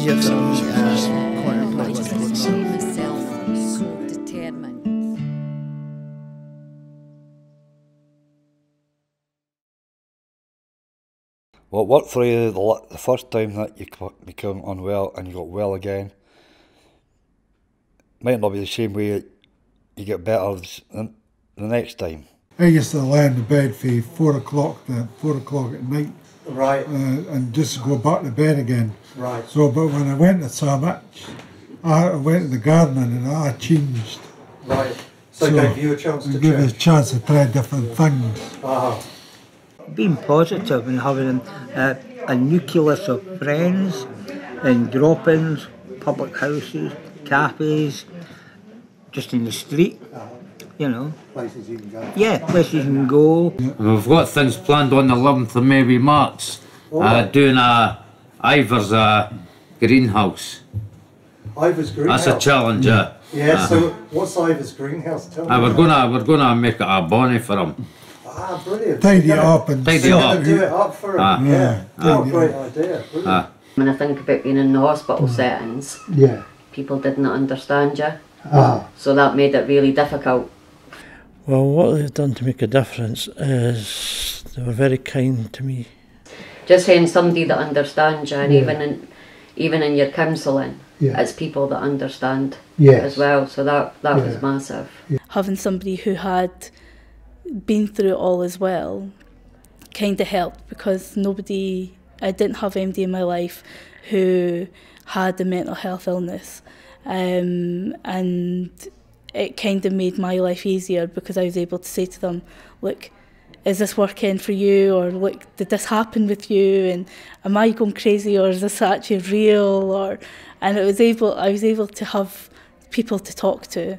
TJ from uh, Corner Place. Self-determined. Well, it worked for you the, the first time that you c- became unwell and you got well again. Might not be the same way you get better the, the next time. I used to lie in the bed for four o'clock to four o'clock at night Right, uh, and just go back to bed again. right. So, but when I went to so much, I went to the garden and I changed. Right. So, it So, gave you a chance to It gave us a chance to try different things. Ah, being positive and having a, a nucleus of friends and drop-ins, public houses, cafes, just in the street, you know. places you can go. Yeah, places you can go. We've got things planned on the 11th of maybe March. Uh, doing a Ivor's uh, greenhouse. Ivor's greenhouse. That's a challenge. Uh, Yeah, uh, so what's Ivor's greenhouse? Tell me. uh, we're gonna we're gonna make it a bonnie for him. it. Ah, brilliant. Tidy it You're up and Tidy it up. do it up for him. Ah. yeah. Yeah, Oh, great idea. Brilliant. Ah. When I think about being in the hospital settings, Yeah. people didn't understand you, Ah, so that made it really difficult. Well, what they've done to make a difference is they were very kind to me. Just having somebody that understands you, and Yeah. even in even in your counselling, Yeah. it's people that understand Yes. as well. So that that Yeah. was massive. having somebody who had been through it all as well kind of helped because nobody, I didn't have anybody in my life who had a mental health illness. Um, and it kind of made my life easier because I was able to say to them, look, is this working for you? Or look, did this happen with you? And am I going crazy or is this actually real? Or and it was able I was able to have people to talk to,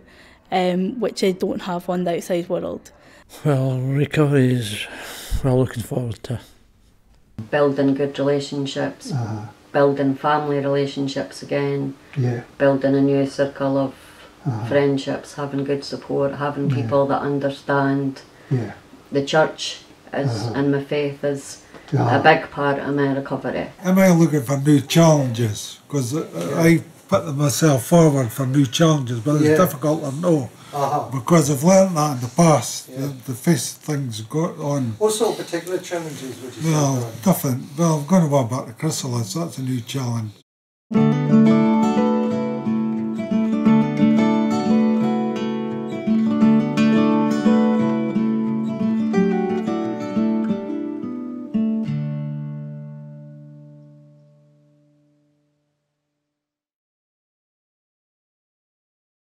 um, which I don't have on the outside world. Well, recovery is well looking forward to. Building good relationships, Ah, building family relationships again, yeah. building a new circle of Ah, friendships, having good support, having Yeah. people that understand. yeah. The church is Uh-huh. and my faith is a big part of my recovery. Am I looking for new challenges? Because I put myself forward for new challenges, but it's Yeah. difficult to know Uh-huh. because I've learned that in the past. Yeah. The, the face things got on. What sort of particular challenges would you say? Well, different. Well, I'm going to go back to chrysalis. That's a new challenge.